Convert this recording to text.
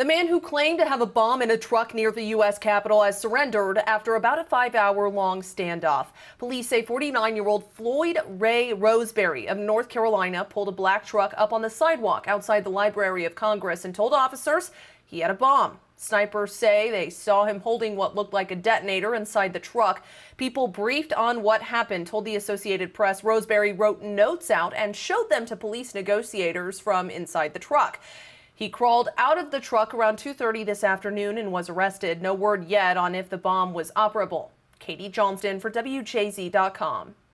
The man who claimed to have a bomb in a truck near the U.S. Capitol has surrendered after about a five hour long standoff. Police say 49 year old Floyd Ray Roseberry of North Carolina pulled a black truck up on the sidewalk outside the Library of Congress and told officers he had a bomb. Snipers say they saw him holding what looked like a detonator inside the truck. People briefed on what happened told the Associated Press Roseberry wrote notes out and showed them to police negotiators from inside the truck. He crawled out of the truck around 2.30 this afternoon and was arrested. No word yet on if the bomb was operable. Katie Johnston for WJZ.com.